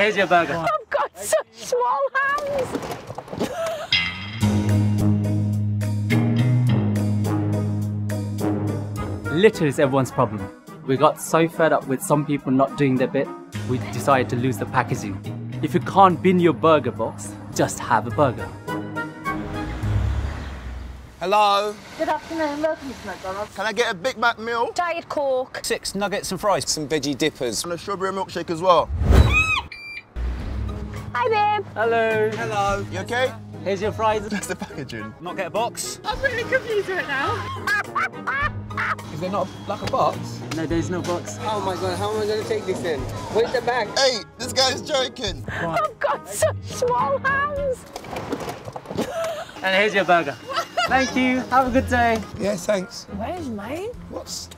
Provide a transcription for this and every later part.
Here's your burger. I've got such small hands. Litter is everyone's problem. We got so fed up with some people not doing their bit, we decided to lose the packaging. If you can't bin your burger box, just have a burger. Hello, Good afternoon, welcome to McDonald's. can I get a Big Mac meal? Diet Coke. Six nuggets and fries. Some veggie dippers and a strawberry milkshake as well. Hi, babe. Hello. Hello. You okay? Here's your fries. That's the packaging. Not get a box. I'm really confused right now. Is there not like a box? No, there's no box. Oh my god, how am I gonna take this in? Where's the bag? Hey, this guy's joking. I've got such small hands. And here's your burger. Thank you. Have a good day. Yeah, thanks. Where's mine? What's?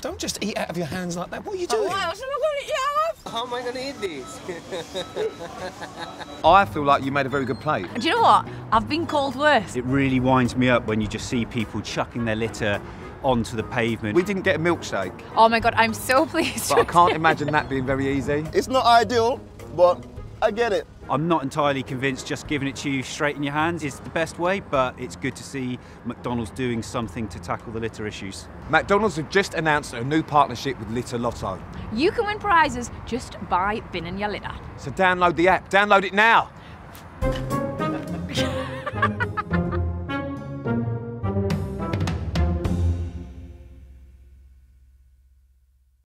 Don't just eat out of your hands like that. What are you oh, doing? What else am I going to eat How am I gonna eat this? I feel like you made a very good plate. Do you know what? I've been called worse. It really winds me up when you just see people chucking their litter onto the pavement. We didn't get a milkshake, Oh my god, I'm so pleased. but I can't imagine that being very easy. It's not ideal, but I get it. I'm not entirely convinced just giving it to you straight in your hands is the best way, but it's good to see McDonald's doing something to tackle the litter issues. McDonald's have just announced a new partnership with Litter Lotto. You can win prizes just by binning your litter. So download the app. Download it now.